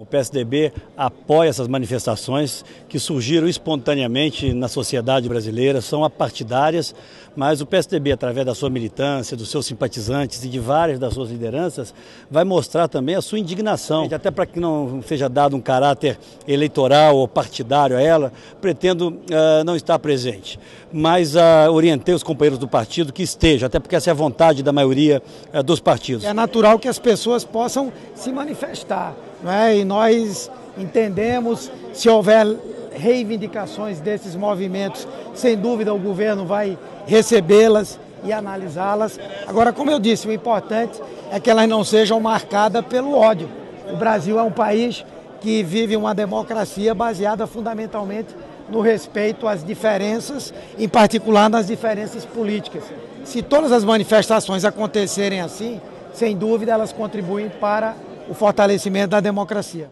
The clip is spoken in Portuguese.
O PSDB apoia essas manifestações que surgiram espontaneamente na sociedade brasileira, são apartidárias, mas o PSDB, através da sua militância, dos seus simpatizantes e de várias das suas lideranças, vai mostrar também a sua indignação, até para que não seja dado um caráter eleitoral ou partidário a ela, pretendo uh, não estar presente. Mas uh, orientei os companheiros do partido que estejam, até porque essa é a vontade da maioria uh, dos partidos. É natural que as pessoas possam se manifestar é? e nós entendemos, se houver reivindicações desses movimentos, sem dúvida o governo vai recebê-las e analisá-las. Agora, como eu disse, o importante é que elas não sejam marcadas pelo ódio. O Brasil é um país que vive uma democracia baseada fundamentalmente no respeito às diferenças, em particular nas diferenças políticas. Se todas as manifestações acontecerem assim, sem dúvida elas contribuem para o fortalecimento da democracia.